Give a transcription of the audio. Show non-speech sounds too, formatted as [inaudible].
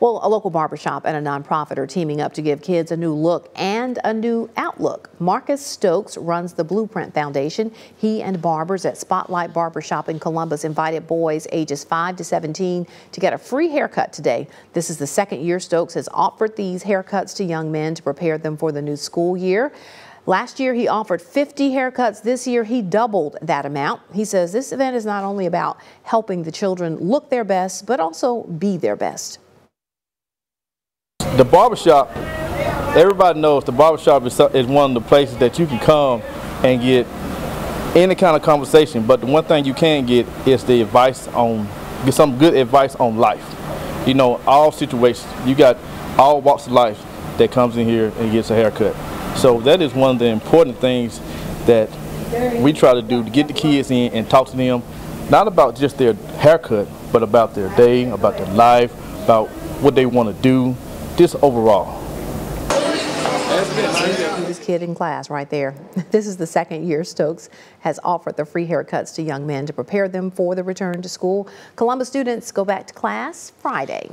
Well, a local barbershop and a nonprofit are teaming up to give kids a new look and a new outlook. Marcus Stokes runs the Blueprint Foundation. He and barbers at Spotlight Barbershop in Columbus invited boys ages 5 to 17 to get a free haircut today. This is the second year Stokes has offered these haircuts to young men to prepare them for the new school year. Last year, he offered 50 haircuts. This year, he doubled that amount. He says this event is not only about helping the children look their best, but also be their best. The barbershop, everybody knows the barbershop is, is one of the places that you can come and get any kind of conversation. But the one thing you can get is the advice on, get some good advice on life. You know, all situations. You got all walks of life that comes in here and gets a haircut. So that is one of the important things that we try to do to get the kids in and talk to them, not about just their haircut, but about their day, about their life, about what they want to do, just overall. This kid in class right there. [laughs] This is the second year Stokes has offered the free haircuts to young men to prepare them for the return to school. Columbus students go back to class Friday.